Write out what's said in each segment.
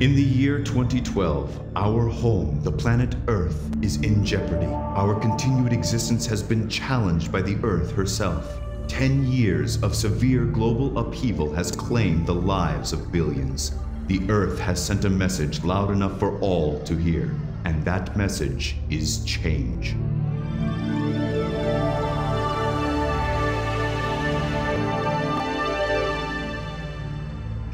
In the year 2012, our home, the planet Earth, is in jeopardy. Our continued existence has been challenged by the Earth herself. Ten years of severe global upheaval has claimed the lives of billions. The Earth has sent a message loud enough for all to hear, and that message is change.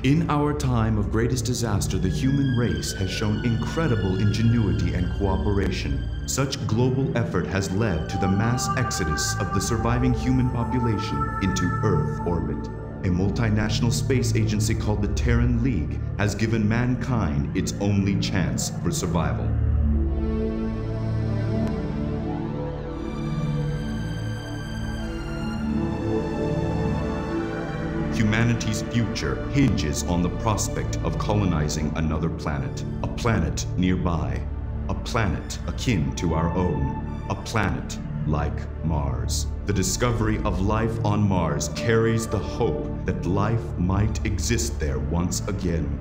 In our time of greatest disaster, the human race has shown incredible ingenuity and cooperation. Such global effort has led to the mass exodus of the surviving human population into Earth orbit. A multinational space agency called the Terran League has given mankind its only chance for survival. Humanity's future hinges on the prospect of colonizing another planet, a planet nearby, a planet akin to our own, a planet like Mars. The discovery of life on Mars carries the hope that life might exist there once again.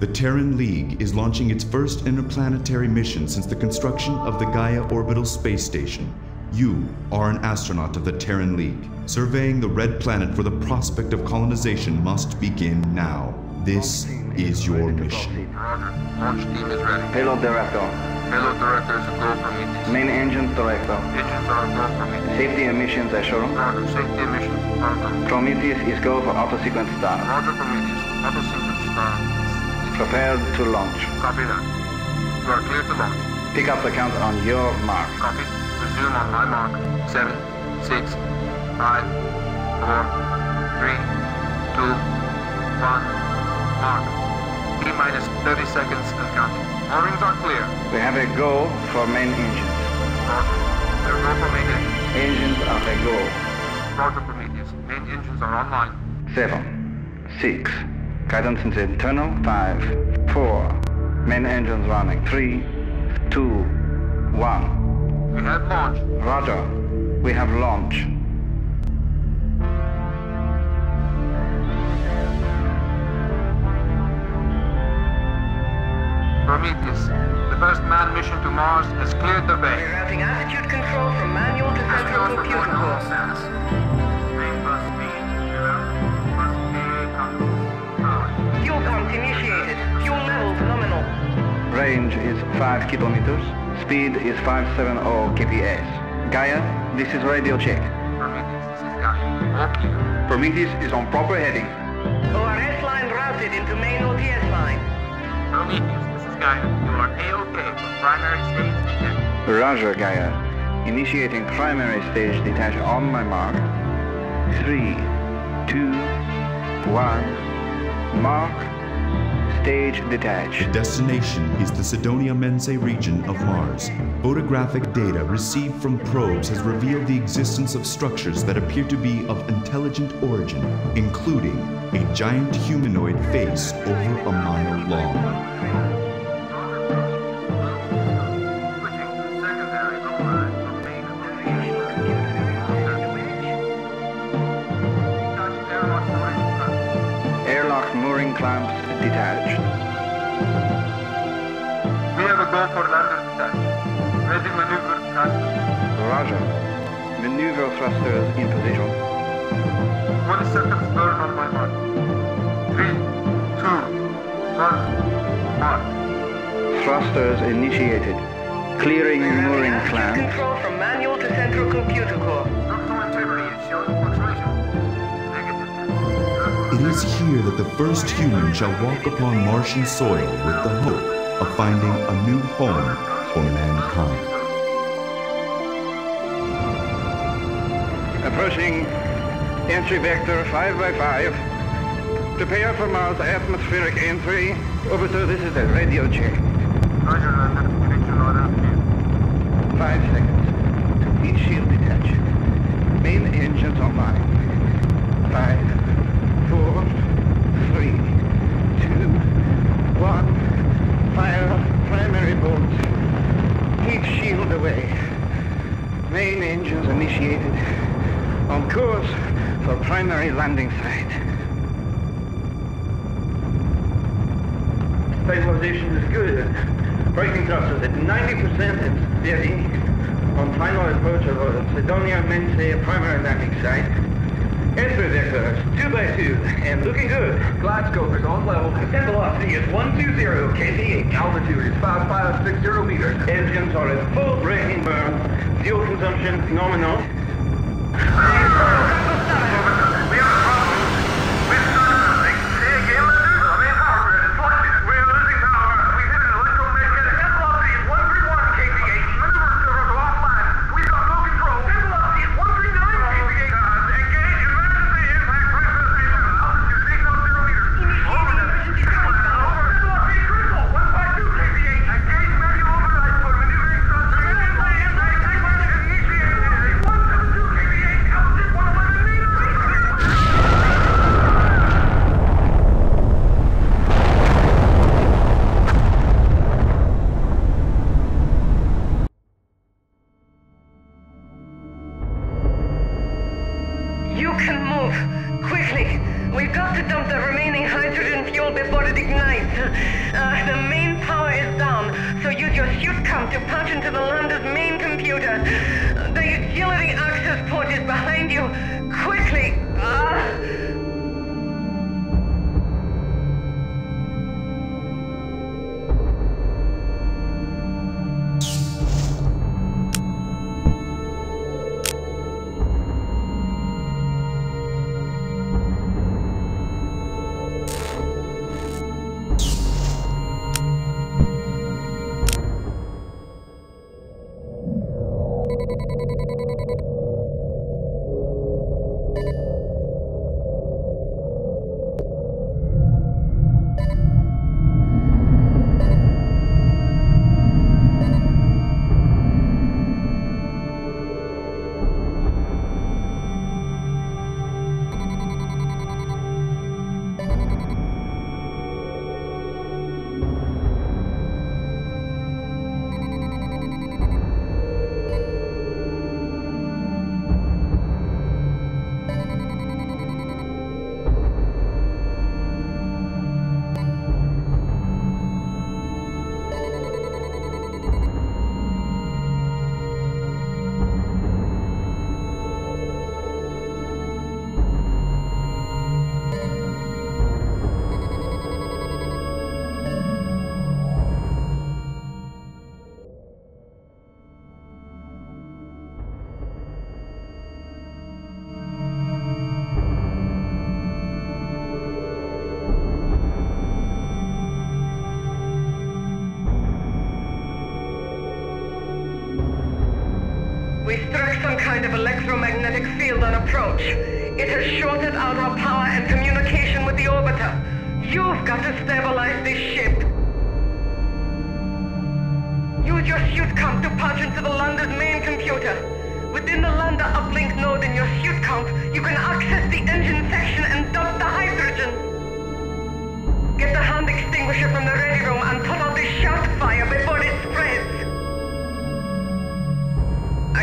The Terran League is launching its first interplanetary mission since the construction of the Gaia Orbital Space Station you are an astronaut of the Terran League. Surveying the red planet for the prospect of colonization must begin now. This is your mission. Roger. Launch team is ready. Payload director. Payload director is a go Prometheus. Main engines director. Engines are a go Prometheus. Safety emissions assurance. Roger. Safety emissions. Roger. Prometheus is go for auto sequence start. Roger Prometheus. Auto sequence start. Prepared to launch. Copy that. You are clear to launch. Pick up the count on your mark. Copy. Resume on my mark. Seven, six, five, four, three, two, one. Mark. T minus 30 seconds and counting. Moorings are clear. We have a go for main engines. Roger. They're go Prometheus. Engines are a go. Roger Prometheus. Main engines are online. Seven, six. Guidance into internal. Five, four. Main engines running. Three, two, one. We have launch. Roger. We have launch. Prometheus. The first manned mission to Mars has cleared the bay. Rerouting attitude control from manual to central computer core. Main bus speed, zero. Bus speed, power. Fuel pumps initiated. Fuel levels nominal. Range is 5 kilometers. Speed is 570 kps. Gaia, this is radio check. Prometheus, this is Gaia. Prometheus is on proper heading. ORS line routed into main OTS line. Prometheus, this is Gaia. You are A-OK for primary stage detect. Roger, Gaia. Initiating primary stage detach on my mark. Three, two, one. Mark. Stage detach. Destination is the Cydonia Mensae region of Mars. Photographic data received from probes has revealed the existence of structures that appear to be of intelligent origin, including a giant humanoid face over a mile long. Switching to secondary override from main Touch airlock mooring clamp. Airlock mooring clamps detached. We have a go for lander detach. Ready maneuver thrust. Roger. Maneuver thrusters in position. 20 seconds burn on my mark. Three, two, one, mark. Thrusters initiated. Clearing mooring attitude clamp. control from manual to central computer core. Negative. It is here that the first human shall walk upon Martian soil with the hope of finding a new home for mankind. Approaching entry vector 5 by 5 Prepare for Mars atmospheric entry. Orbiter, this is a radio check. Roger, uh, lander. Connection order clear. Five seconds. Heat shield detached. Main engines online. Five, four, three, two, one. Fire primary bolts. Heat shield away. Main engines initiated. On course for primary landing site. Stabilization is good. Braking thrusters at 90% and steady. On final approach of a Cydonia Mensae primary landing site. Entry vectors, 2 by 2 and looking good. Glide scope is on level. Descent velocity is 120 kph. Altitude is 5560 meters. Engines are at full braking burn. Fuel consumption nominal.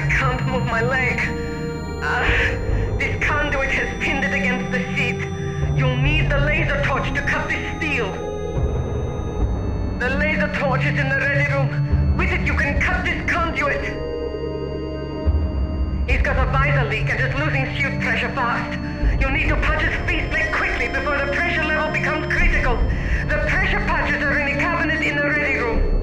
I can't move my leg. Ah, this conduit has pinned it against the seat. You'll need the laser torch to cut this steel. The laser torch is in the ready room. With it, you can cut this conduit. He's got a visor leak and is losing suit pressure fast. You'll need to patch his faceplate quickly before the pressure level becomes critical. The pressure patches are in a cabinet in the ready room.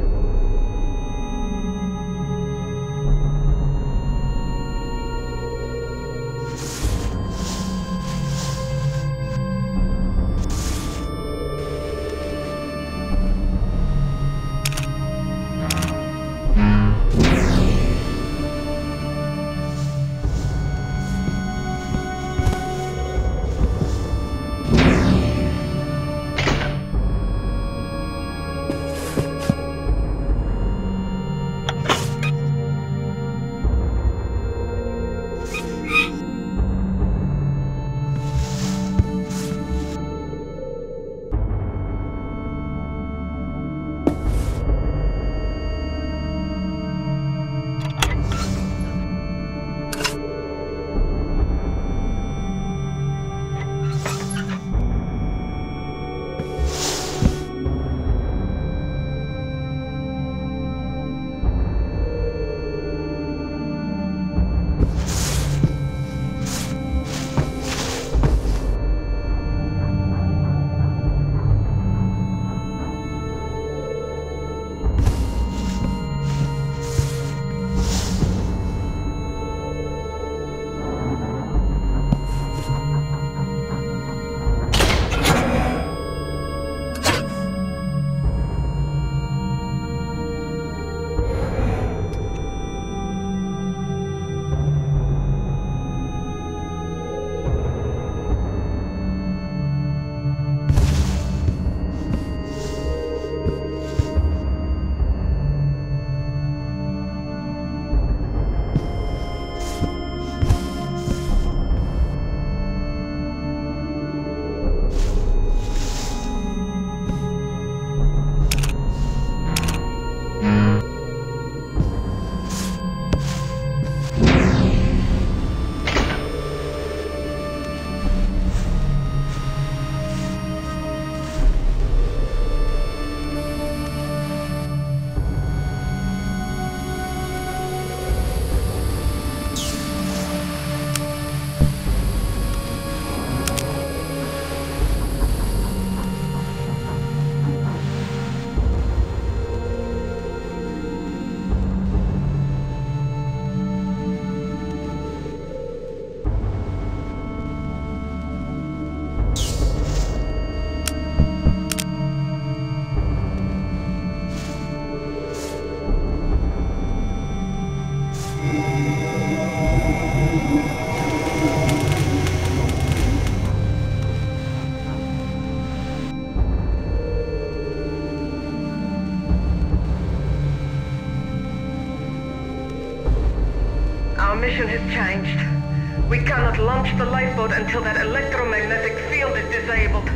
Launch the lifeboat until that electromagnetic field is disabled.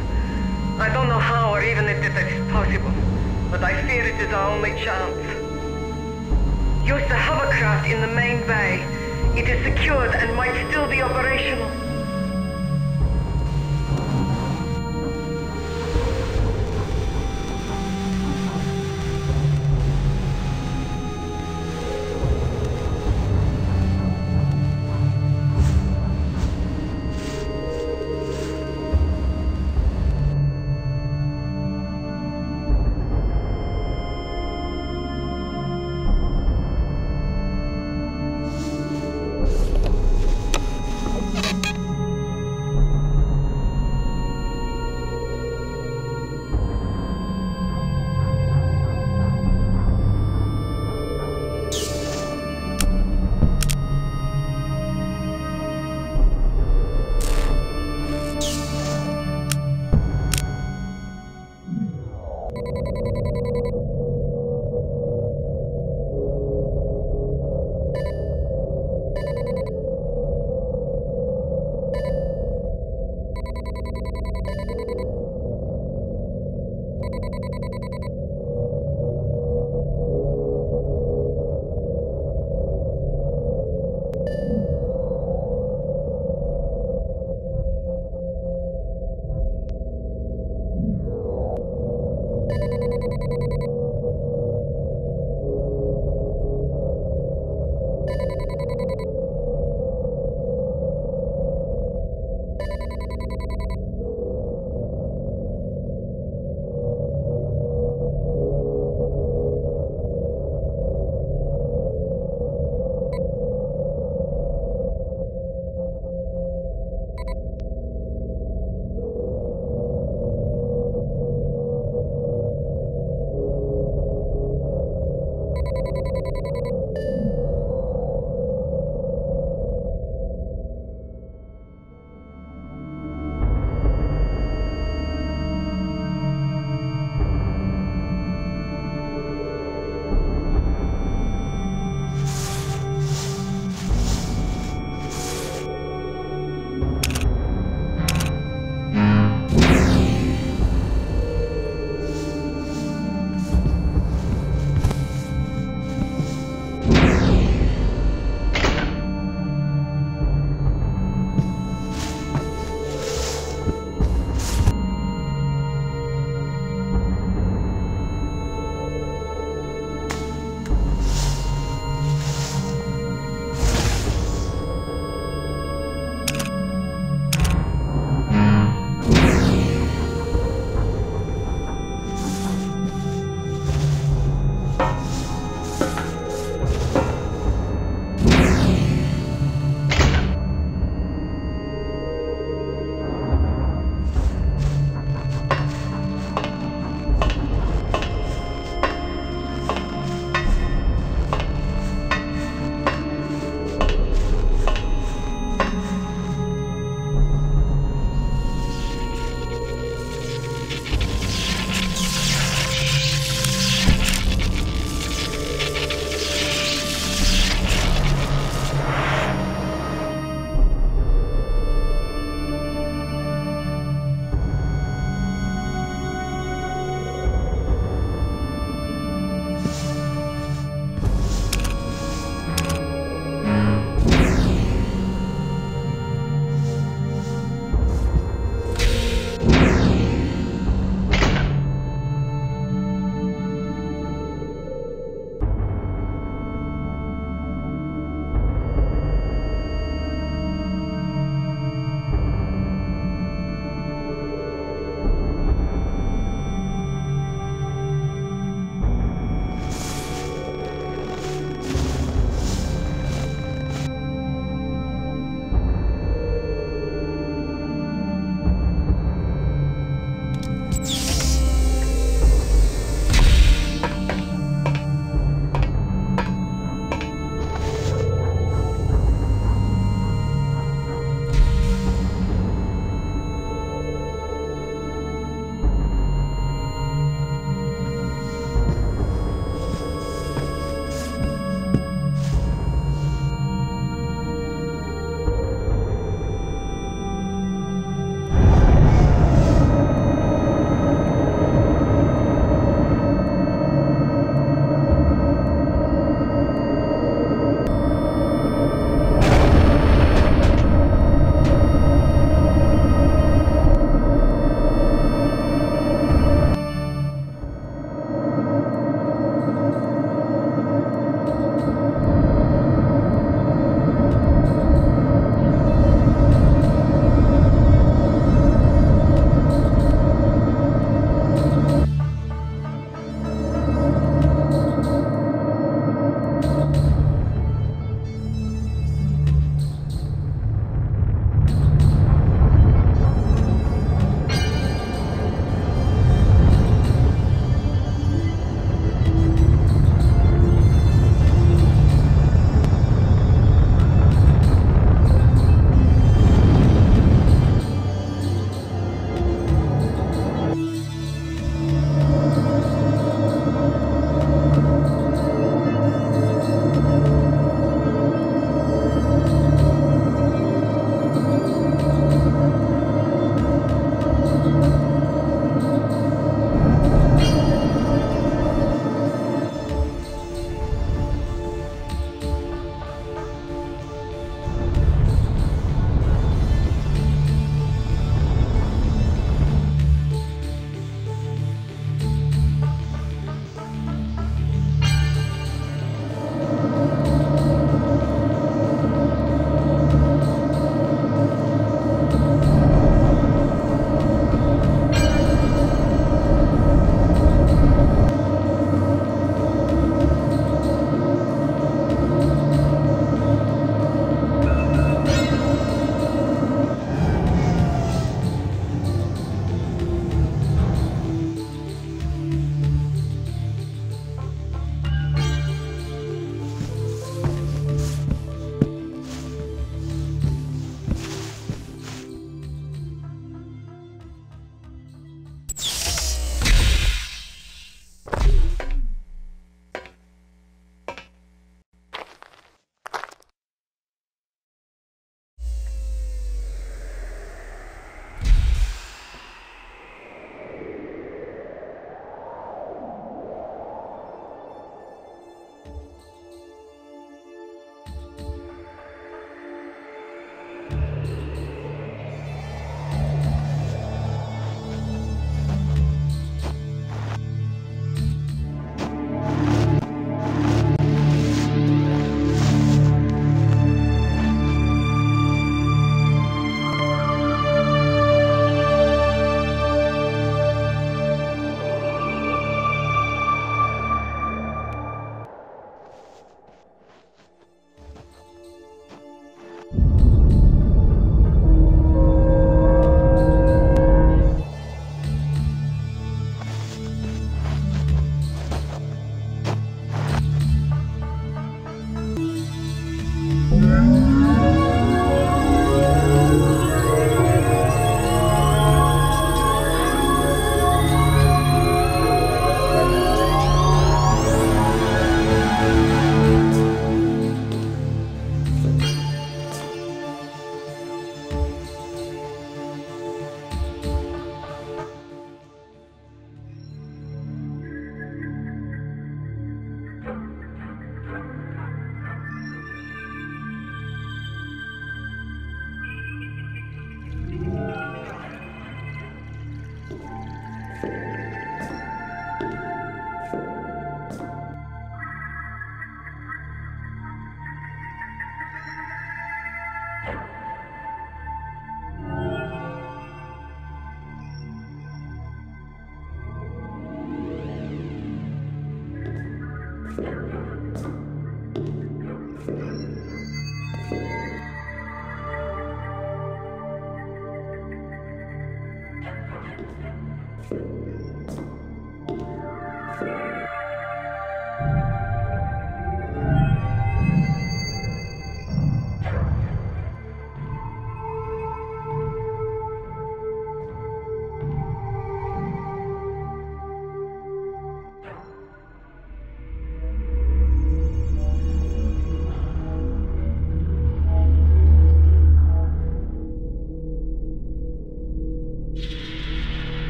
I don't know how or even if that is possible, but I fear it is our only chance. Use the hovercraft in the main bay. It is secured and might still be operational.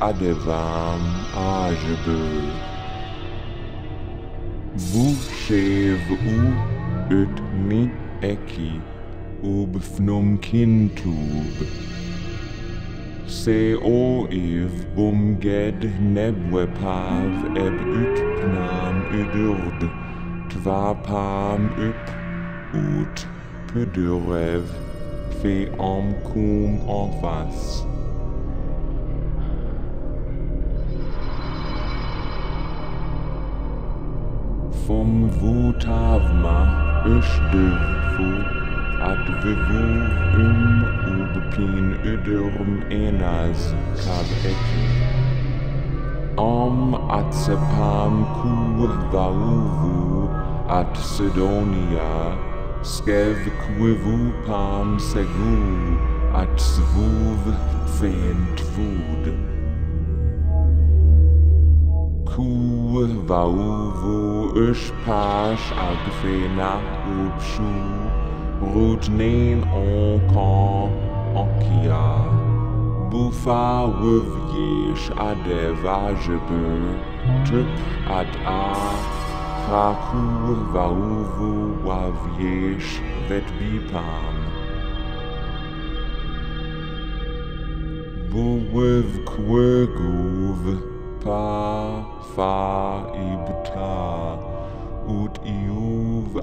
Adevam ajebe. Vushev u ut mi eki ub fnum kintub. Se o iv bum ged nebwepav eb ut pnam udurd, tva pam up ut pedurev fe om cum Vom vutavma ösdurfu at vivuv um ubpin udurm enas kav eki. Om at sepam ku vauvu at Sidonia skev quivu pam segu at svuv fent vud. Kúð vávu uspás aldféna upsú Rúdnén onkán ankia Búfa uvjés adeva jebö Tup ad a Krakur vávu wavjés vet bipam pa, fa i bta, ut i uv.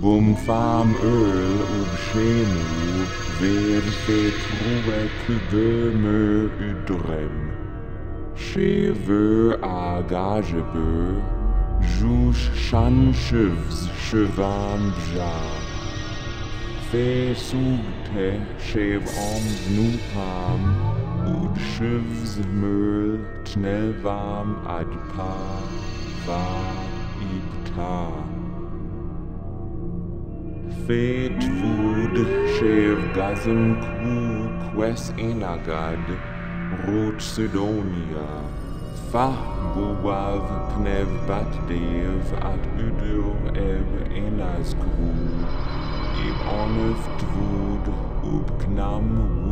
Bum fam öl ub shemu, ver se true kudömö udrem. Cheveux à gagebeu, jouche chanchevs chevam bja. Fais sougte chev om znupam, Gut Schiffsmüll, schnell warm Adpa, war Ibta. Fetwood, Shevgasm, Ku, Quest Enagad, Rot Sidonia, Fah buwav Pnev bat dev Ad Udur eb Ev Enazgru, Ib Onif Dvud, Ubknam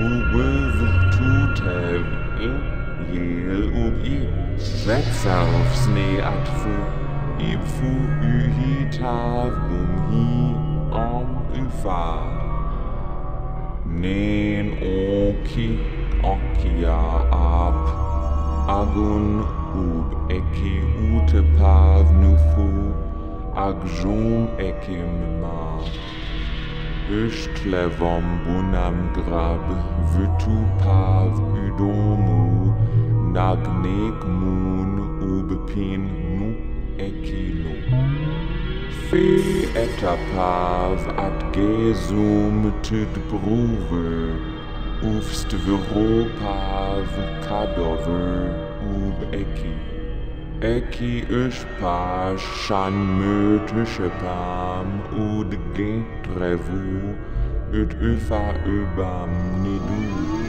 Bogen tuten i jel ob i Svetsa of sne at fu i fu y hi tav um hi om y fa. Nen oki okia ap Agun ub eki ute pav nu fu Ag jum ekim ma Östlevom bunam grab vitupav udomu nagnegmun ubpin nu ekinu. Fe etapav ad gesum tid bruve uvst viropav kadove ub eki. et qui eus pas chanmu touche pam ou de guintre vous ut ufa ubam nidou.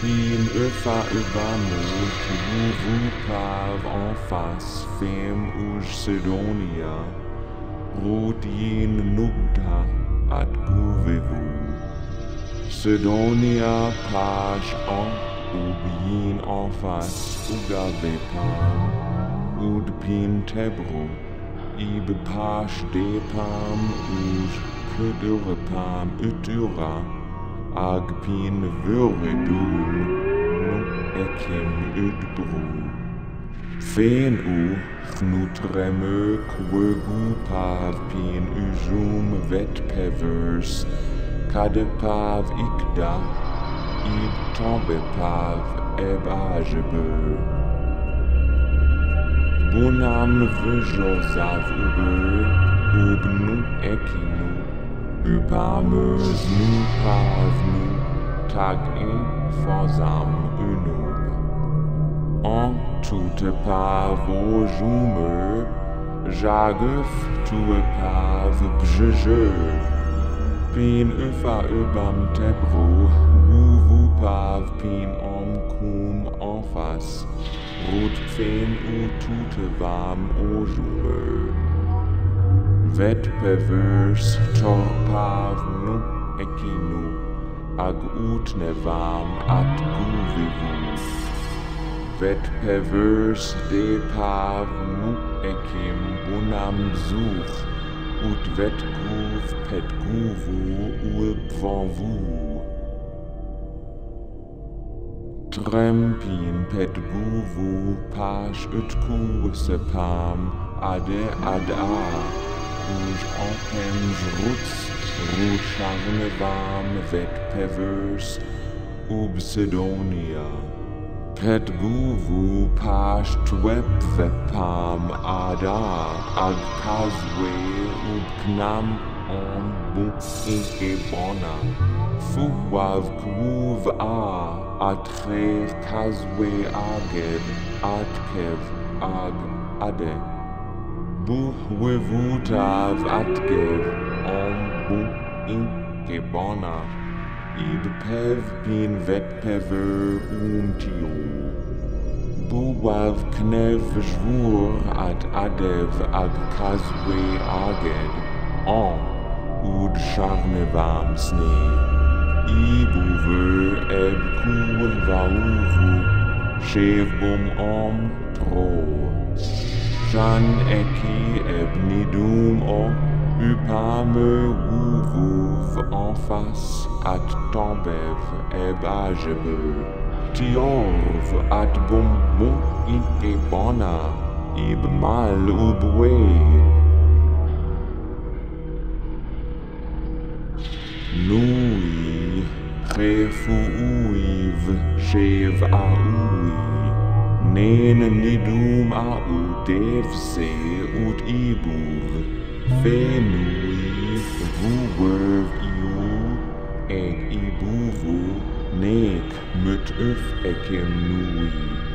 Fin ufa ubam ou vous pav en face fem ou sedonia rout yin nugda at pouvez-vous. Sedonia page en Ubin ofas ugavepam, udpim ib ibepash depam, uj kudurepam utura, agpin vyredum, nu ekim udbrum. Fen u chnutreme kvögu pavpin ujum vetpevers, kadepav ikdach, Il tombe épave eh ben, et bas je beux. Bonam veux ub nous et qui nous, upameus nous pav nous, tag in fosam unub. En toute pav au joume, jaguf tu pav bjeje, pin ufa ubam tebrou, pav pin om cum ofas, rut fen u tute vam orube. Vet pervers tor pav nu ekinu, ag ut nevam at guvivus. Vet pervers de pav nu ekim bunam zuch, ut vet guv pet guvu ul pvon Trempin pet guvu pash ut kuse pam ade ad a. Uj opens ruts rusharne vam vet pevers ub Sidonia Pet guvu pash twep pam ada ad kazwe ub knam on buk ike bona. Fuwav kuv a. Atrev Tazwe Aged Atkev Ag Ade. Buhwevutav Atkev Om Bu Inkebona Idpev Pin Vetpever Umtio Buwav Knev Jvur At Adev Ag Kazwe Aged Om Ud Sharnevam Sneh Ibouve eb koul va shev bum bom om tro. Jan eki eb nidum o, upame ouvouv en face at tombev eb agebe Tiorv at bom in inte bona, ib mal ubwe. nui רפואיב שבעוי, נן נדום עוטף שאות עיבור, פנוי ווברב יו, את עיבובו נק מטף אקם נוי.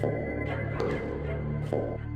Four. Four.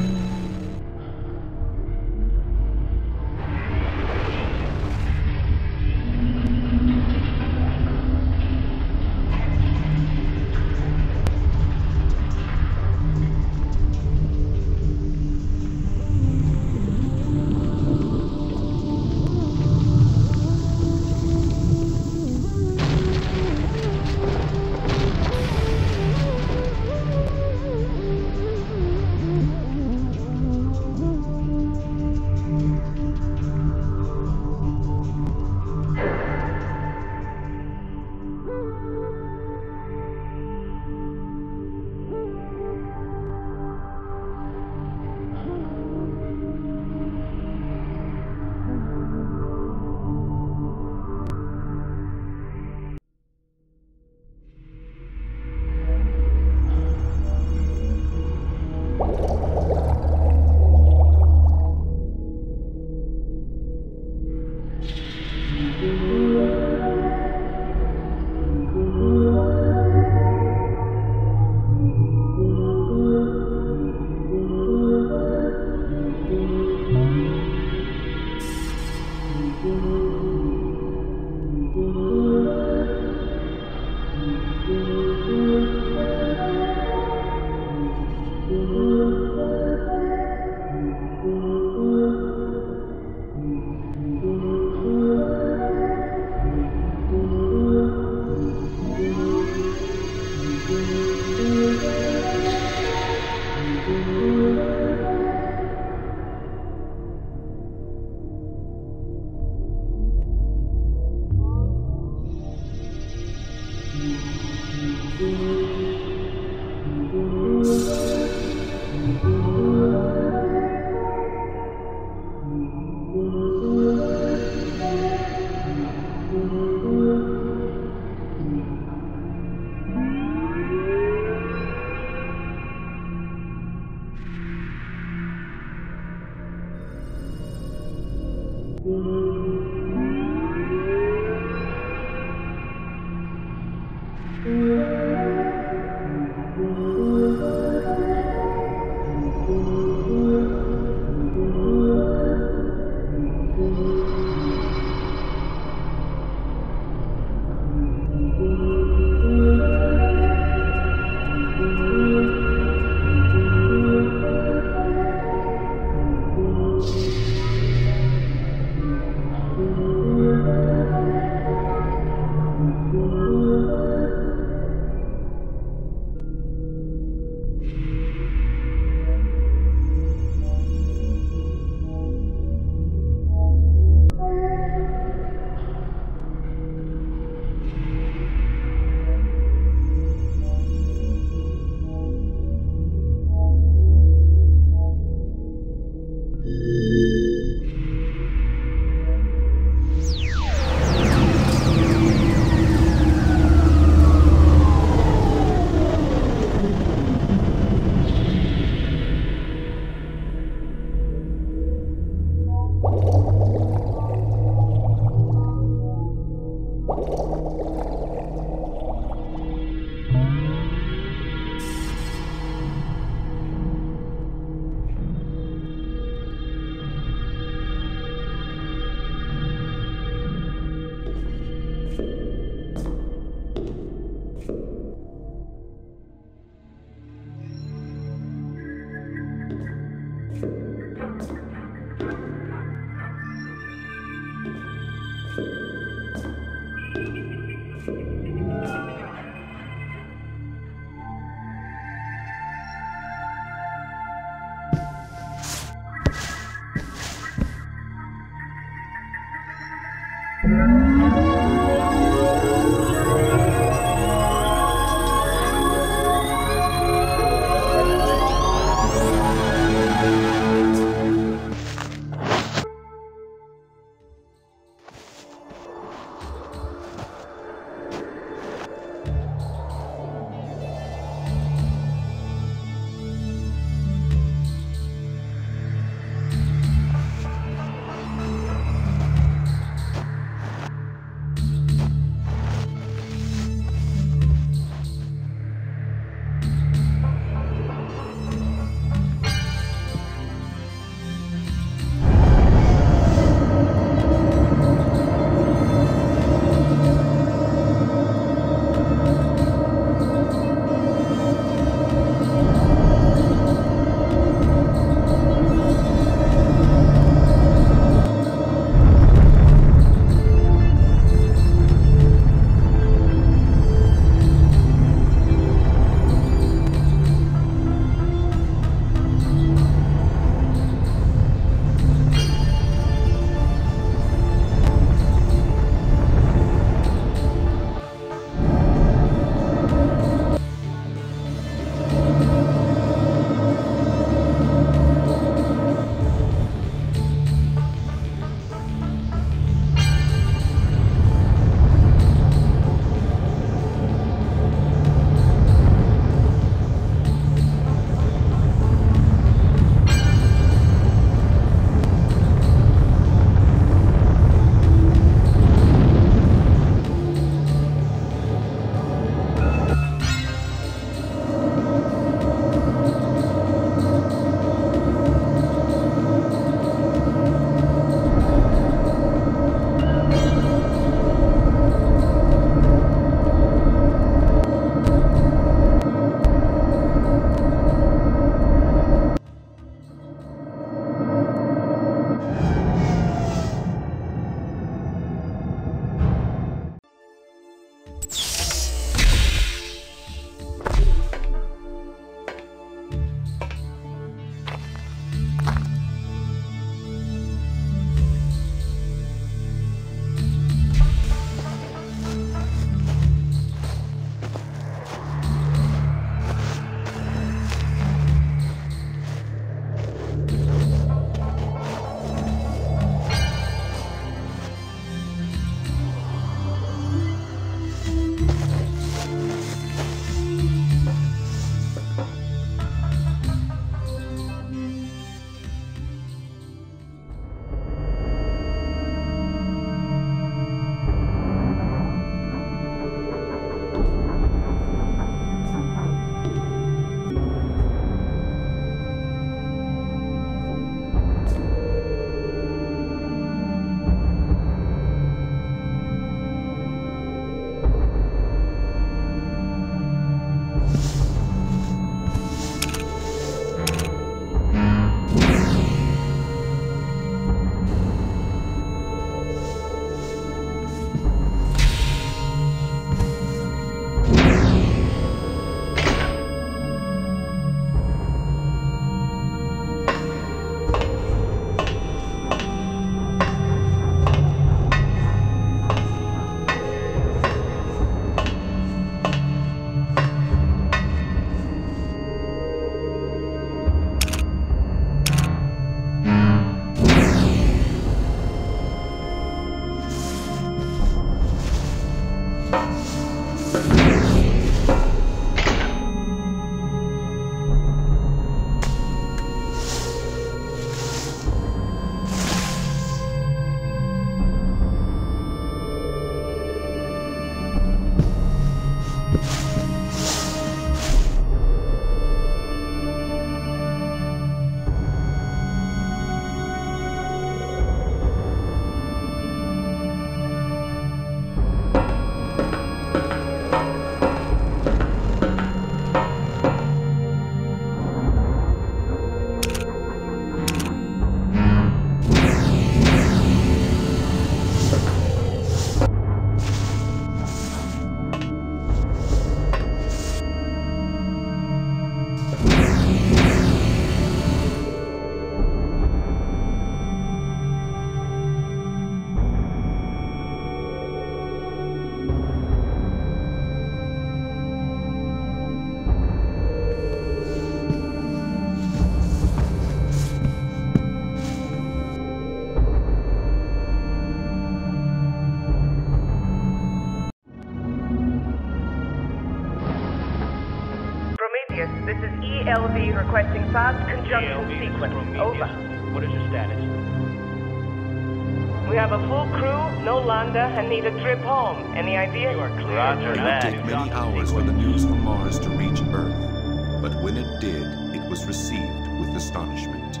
Need a trip home. Any idea? You are clear. Roger It would take many hours for the news from Mars to reach Earth, but when it did, it was received with astonishment.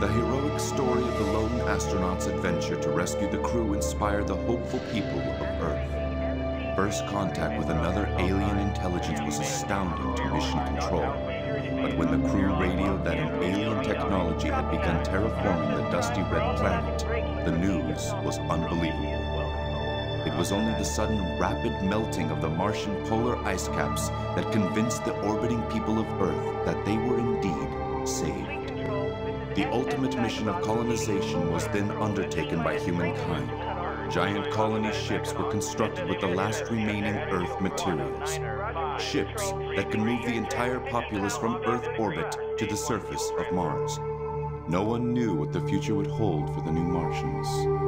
The heroic story of the lone astronaut's adventure to rescue the crew inspired the hopeful people of Earth. First contact with another alien intelligence was astounding to Mission Control. But when the crew radioed that an alien technology had begun terraforming the dusty red planet, the news was unbelievable. It was only the sudden rapid melting of the Martian polar ice caps that convinced the orbiting people of Earth that they were indeed saved. The ultimate mission of colonization was then undertaken by humankind. Giant colony ships were constructed with the last remaining Earth materials. Ships that can move the entire populace from Earth orbit to the surface of Mars. No one knew what the future would hold for the new Martians.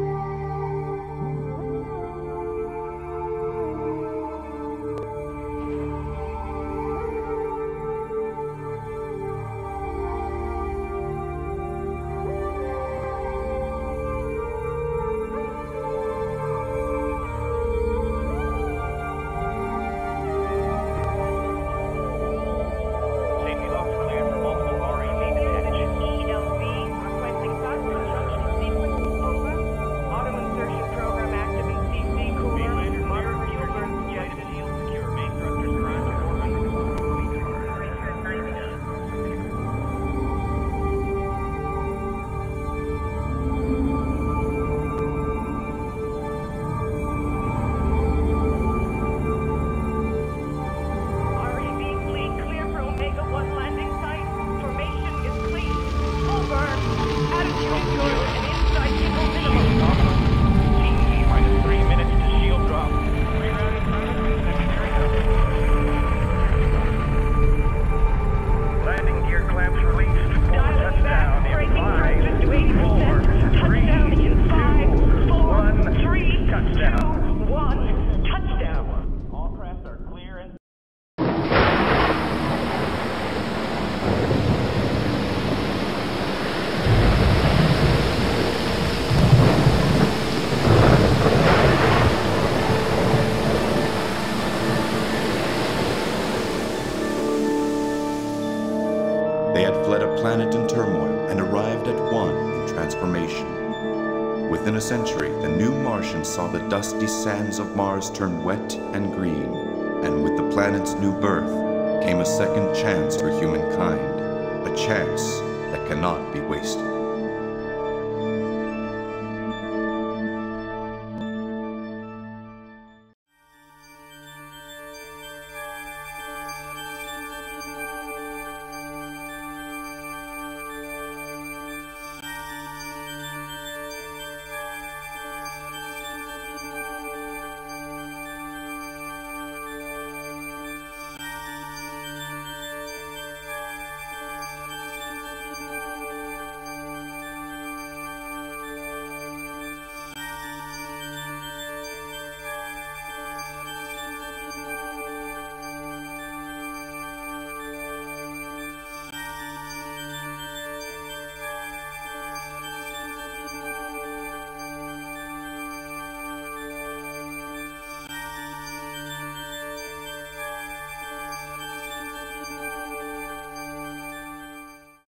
Saw the dusty sands of Mars turn wet and green, and with the planet's new birth came a second chance for humankind, a chance that cannot be wasted.